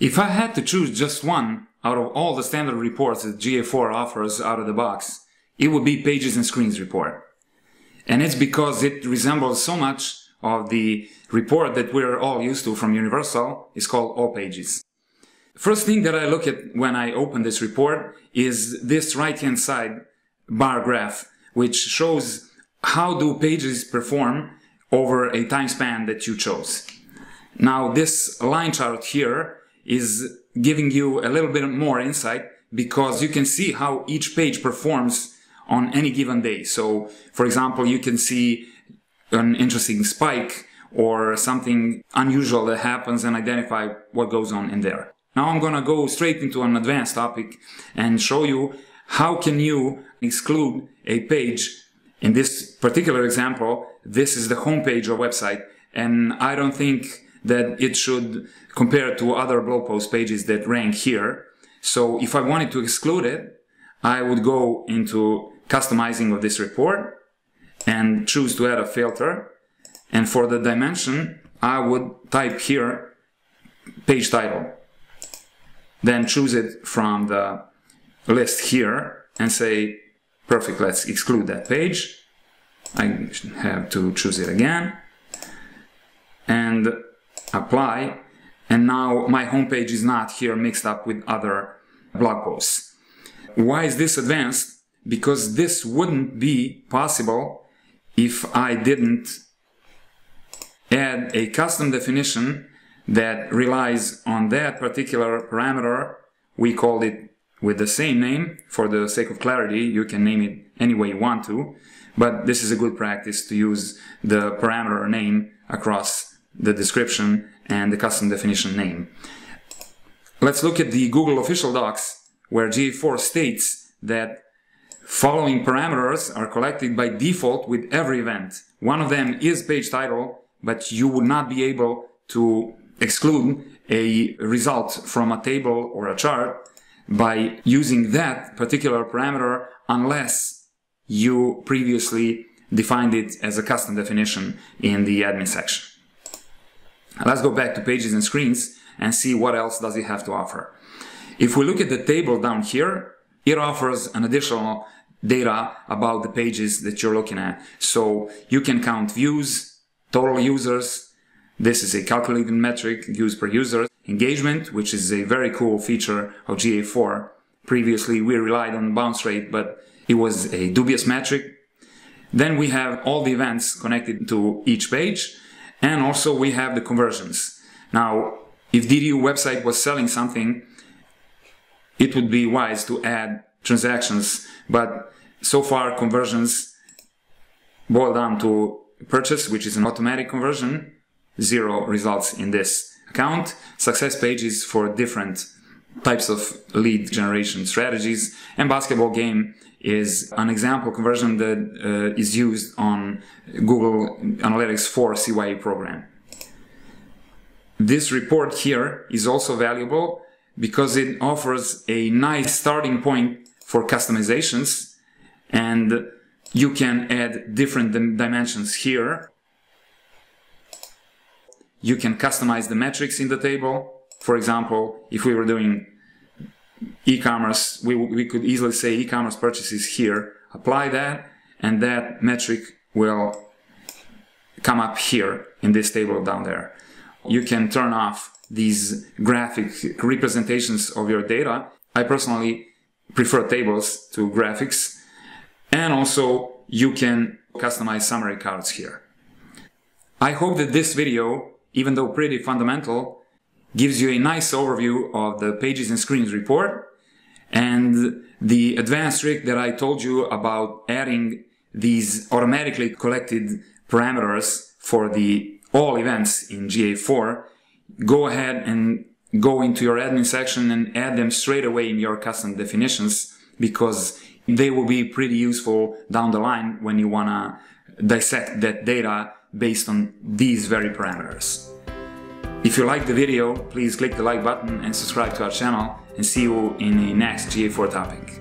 If I had to choose just one out of all the standard reports that GA4 offers out of the box, it would be Pages and Screens report. And it's because it resembles so much of the report that we're all used to from Universal. It's called All Pages. First thing that I look at when I open this report is this right-hand side bar graph, which shows how do pages perform over a time span that you chose. Now this line chart here is giving you a little bit more insight because you can see how each page performs on any given day. So for example, you can see an interesting spike or something unusual that happens and identify what goes on in there. Now I'm going to go straight into an advanced topic and show you how can you exclude a page. In this particular example, this is the homepage or website and I don't think that it should compare to other blog post pages that rank here. So if I wanted to exclude it, I would go into customizing of this report and choose to add a filter. And for the dimension, I would type here page title. Then choose it from the list here and say, perfect, let's exclude that page. I have to choose it again and apply. And now my homepage is not here mixed up with other blog posts. Why is this advanced? Because this wouldn't be possible if I didn't add a custom definition that relies on that particular parameter. We called it with the same name. For the sake of clarity, you can name it any way you want to, but this is a good practice to use the parameter name across the description and the custom definition name. Let's look at the Google official docs where GA4 states that following parameters are collected by default with every event. One of them is page title, but you would not be able to exclude a result from a table or a chart by using that particular parameter unless you previously defined it as a custom definition in the admin section. Let's go back to pages and screens and see what else does it have to offer. If we look at the table down here, it offers an additional data about the pages that you're looking at. So you can count views, total users. This is a calculated metric views per user. Engagement, which is a very cool feature of GA4. Previously, we relied on bounce rate, but it was a dubious metric. Then we have all the events connected to each page. And also we have the conversions. Now, if DDU website was selling something, it would be wise to add transactions, but so far conversions boil down to purchase, which is an automatic conversion, zero results in this account. Success pages for different types of lead generation strategies. And basketball game is an example conversion that uh, is used on Google Analytics 4 CYA program. This report here is also valuable because it offers a nice starting point for customizations and you can add different dimensions here. You can customize the metrics in the table. For example, if we were doing e-commerce, we, we could easily say e-commerce purchases here, apply that, and that metric will come up here in this table down there. You can turn off these graphic representations of your data. I personally prefer tables to graphics. And also you can customize summary cards here. I hope that this video, even though pretty fundamental, gives you a nice overview of the pages and screens report and the advanced trick that I told you about adding these automatically collected parameters for the all events in GA4, go ahead and go into your admin section and add them straight away in your custom definitions because they will be pretty useful down the line when you want to dissect that data based on these very parameters. If you liked the video, please click the like button and subscribe to our channel and see you in the next GA4 topic.